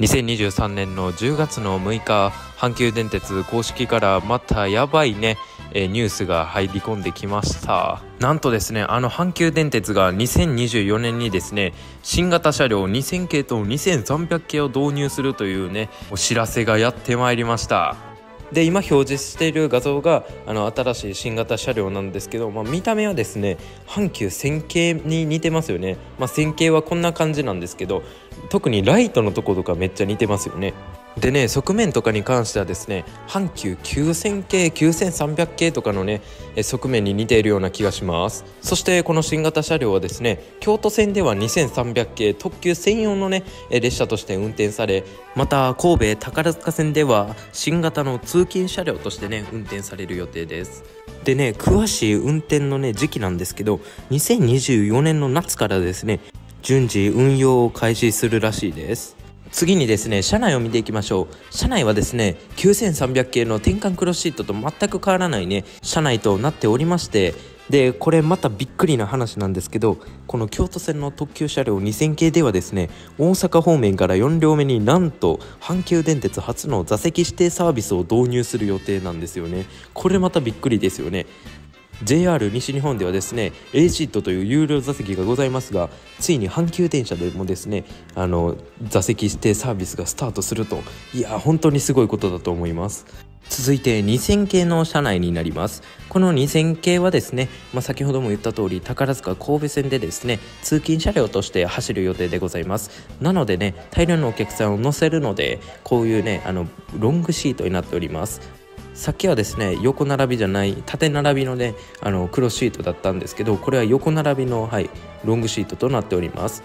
2023年の10月の6日阪急電鉄公式からまたやばいねえニュースが入り込んできました。なんとですねあの阪急電鉄が2024年にですね新型車両2000系と2300系を導入するというねお知らせがやってまいりました。で今表示している画像があの新しい新型車両なんですけど、まあ、見た目はですね阪急線形に似てますよね、まあ、線形はこんな感じなんですけど特にライトのとことかめっちゃ似てますよね。でね側面とかに関してはですね阪急9000系9300系とかのね側面に似ているような気がします。そしてこの新型車両はですね京都線では2300系特急専用のね列車として運転されまた神戸宝塚線では新型の通勤車両としてね運転される予定です。でね詳しい運転のね時期なんですけど2024年の夏からですね順次運用を開始するらしいです。次にですね車内を見ていきましょう。車内はですね9300系の転換クロスシートと全く変わらないね車内となっておりましてでこれまたびっくりな話なんですけどこの京都線の特急車両2000系ではですね大阪方面から4両目になんと阪急電鉄初の座席指定サービスを導入する予定なんですよね。これまたびっくりですよね。JR 西日本ではですね A シートという有料座席がございますがついに阪急電車でもですねあの座席指定サービスがスタートすると。いや本当にすごいことだと思います。続いて2000系の車内になります。この2000系はですね、まあ、先ほども言った通り宝塚神戸線でですね通勤車両として走る予定でございます。なのでね大量のお客さんを乗せるのでこういうねあのロングシートになっております。さっきはですね横並びじゃない縦並びのねあの黒シートだったんですけどこれは横並びの、はい、ロングシートとなっております。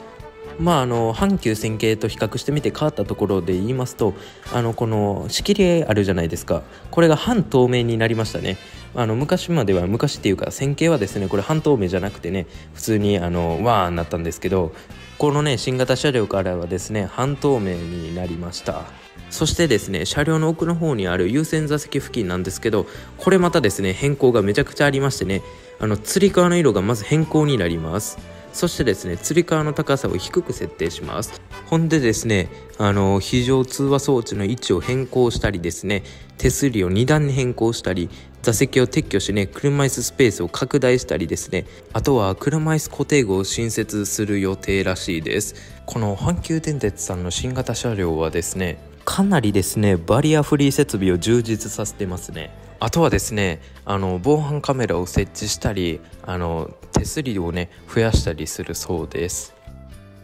まああの阪急線形と比較してみて変わったところで言いますとあのこの仕切りあるじゃないですか。これが半透明になりましたね。あの昔までは昔っていうか線形はですねこれ半透明じゃなくてね普通にあのワーになったんですけどこのね新型車両からはですね半透明になりました。そしてですね車両の奥の方にある優先座席付近なんですけどこれまたですね変更がめちゃくちゃありましてねあのつり革の色がまず変更になります。そしてですねつり革の高さを低く設定します。ほんでですねあの非常通話装置の位置を変更したりですね手すりを2段に変更したり座席を撤去しね車椅子スペースを拡大したりですね。あとは車椅子固定具を新設する予定らしいです。この阪急電鉄さんの新型車両はですねかなりですねバリアフリー設備を充実させてますね。あとはですねあの防犯カメラを設置したりあの手すりをね増やしたりするそうです。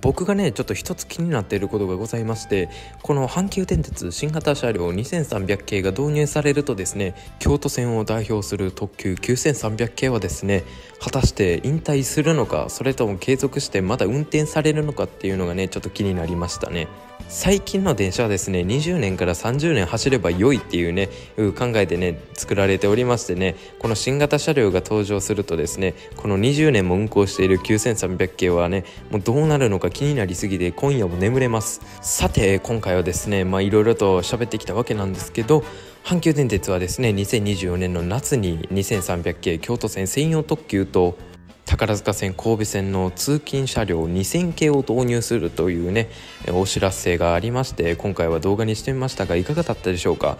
僕がねちょっと一つ気になっていることがございましてこの阪急電鉄新型車両2300系が導入されるとですね京都線を代表する特急9300系はですね果たして引退するのかそれとも継続してまだ運転されるのかっていうのがねちょっと気になりましたね。最近の電車はですね20年から30年走れば良いっていうね考えでね作られておりましてねこの新型車両が登場するとですねこの20年も運行している9300系はねもうどうなるのか気になりすぎて今夜も眠れます。さて今回はですねまあいろいろと喋ってきたわけなんですけど阪急電鉄はですね2024年の夏に2300系京都線専用特急と宝塚線神戸線の通勤車両2000系を導入するというねお知らせがありまして今回は動画にしてみましたがいかがだったでしょうか？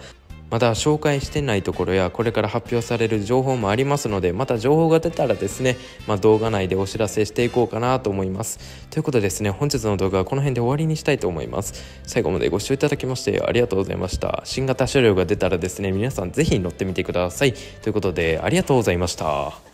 まだ紹介してないところやこれから発表される情報もありますのでまた情報が出たらですね、まあ、動画内でお知らせしていこうかなと思います。ということでですね本日の動画はこの辺で終わりにしたいと思います。最後までご視聴いただきましてありがとうございました。新型車両が出たらですね皆さんぜひ乗ってみてください。ということでありがとうございました。